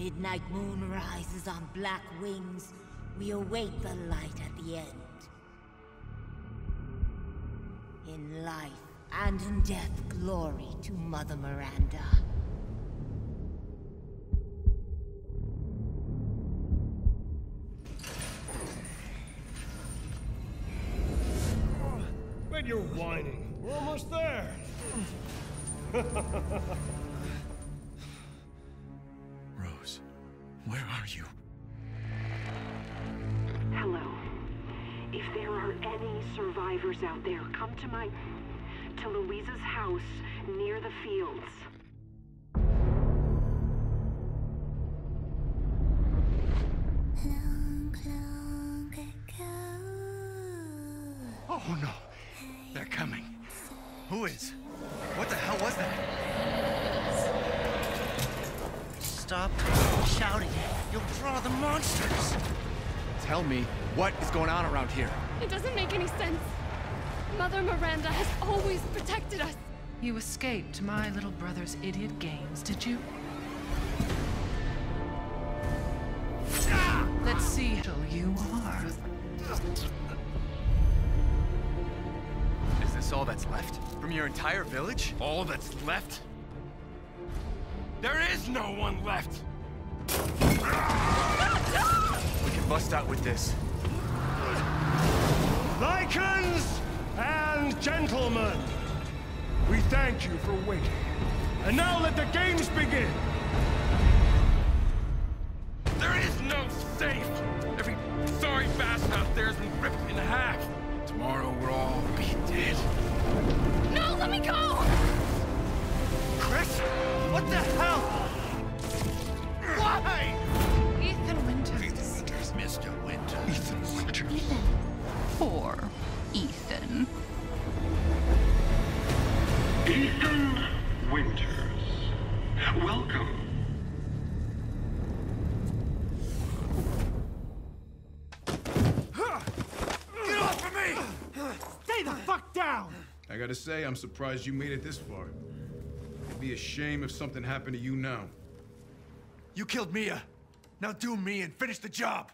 midnight moon rises on black wings, we await the light at the end. In life and in death, glory to Mother Miranda. You're whining, we're almost there. where are you? Hello. If there are any survivors out there, come to my... to Luiza's house near the fields. Oh no! They're coming. Who is? What the hell was that? Stop shouting. You'll draw the monsters. Tell me, what is going on around here? It doesn't make any sense. Mother Miranda has always protected us. You escaped my little brother's idiot games, did you? Let's see who you are. Is this all that's left? From your entire village? All that's left? There is no one left! We can bust out with this. Lycans and gentlemen, we thank you for waiting. And now let the games begin! Mr. Winter. Ethan Winter. Poor Ethan. Ethan Winters. Welcome. Get off of me! Stay the fuck down! I gotta say, I'm surprised you made it this far. It'd be a shame if something happened to you now. You killed Mia. Now do me and finish the job.